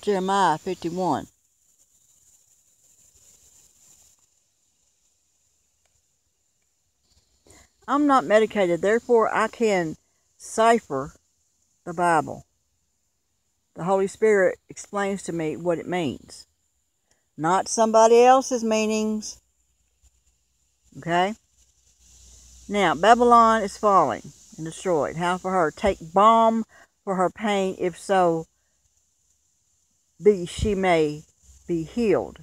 Jeremiah 51. I'm not medicated, therefore I can cipher the Bible. The Holy Spirit explains to me what it means, not somebody else's meanings. Okay? Now, Babylon is falling and destroyed. How for her? Take balm for her pain, if so be she may be healed.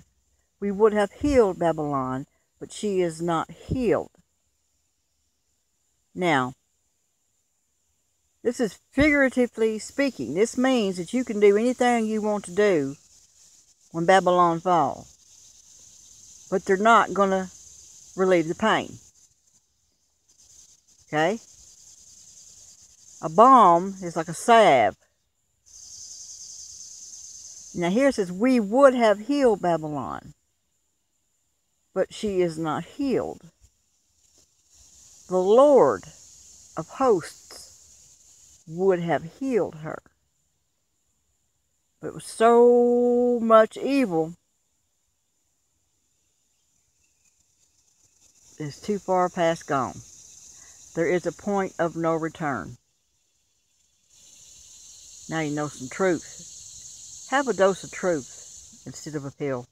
We would have healed Babylon, but she is not healed. Now, this is figuratively speaking. This means that you can do anything you want to do when Babylon falls. But they're not going to relieve the pain. Okay? A balm is like a salve. Now here it says, we would have healed Babylon. But she is not healed the Lord of hosts would have healed her. But it was so much evil, it's too far past gone. There is a point of no return. Now you know some truth. Have a dose of truth instead of a pill.